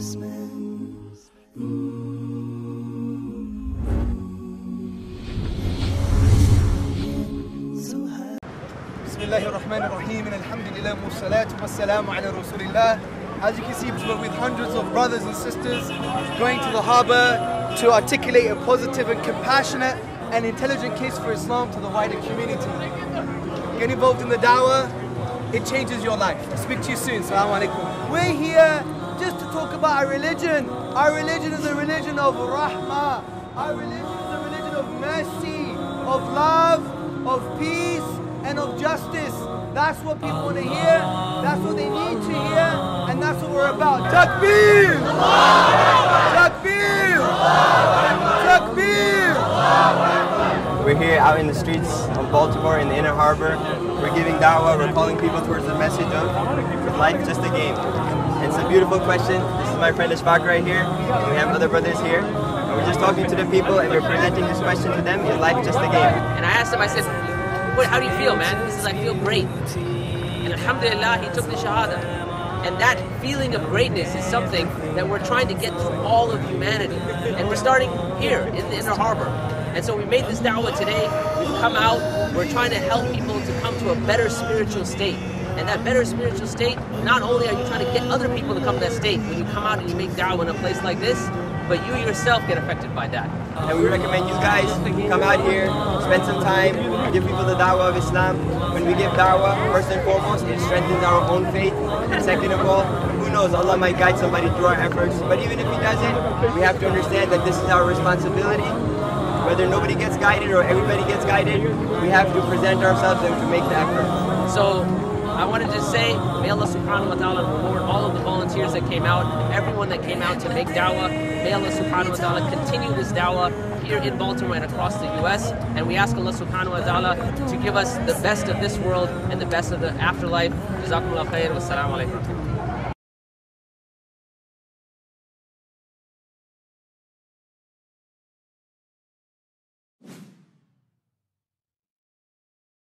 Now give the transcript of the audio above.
And. As you can see, we're with hundreds of brothers and sisters going to the harbour to articulate a positive and compassionate and intelligent case for Islam to the wider community. Get involved in the dawah, it changes your life. I'll speak to you soon. Assalamu alaikum. We're here just to talk about our religion. Our religion is a religion of rahmah. Our religion is a religion of mercy, of love, of peace, and of justice. That's what people want to hear. That's what they need to hear. And that's what we're about. Takbir! Takbir! Takbir! We're here out in the streets of Baltimore in the inner harbor. We're giving da'wah, we're calling people towards the message of life just a game. It's a beautiful question. This is my friend Ashfaq right here, we have other brothers here. And we're just talking to the people and we're presenting this question to them, is life just a game? And I asked him, I said, what, how do you feel, man? He says, I feel great. And alhamdulillah, he took the shahada. And that feeling of greatness is something that we're trying to get to all of humanity. And we're starting here in the inner harbor. And so we made this da'wah today. We've come out. We're trying to help people to come to a better spiritual state. And that better spiritual state, not only are you trying to get other people to come to that state when you come out and you make da'wah in a place like this, but you yourself get affected by that. And we recommend you guys come out here, spend some time, give people the da'wah of Islam. When we give da'wah, first and foremost, it strengthens our own faith. And second of all, who knows, Allah might guide somebody through our efforts. But even if He doesn't, we have to understand that this is our responsibility. Whether nobody gets guided or everybody gets guided, we have to present ourselves and to make the effort. So I wanted to say, may Allah subhanahu wa ta'ala reward all of the volunteers that came out, everyone that came out to make dawah. May Allah subhanahu wa ta'ala continue this dawah here in Baltimore and across the U.S. And we ask Allah subhanahu wa ta'ala to give us the best of this world and the best of the afterlife. Jazakumullah khair. Wassalamu alaikum. you